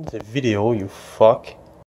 It's a video, you fuck.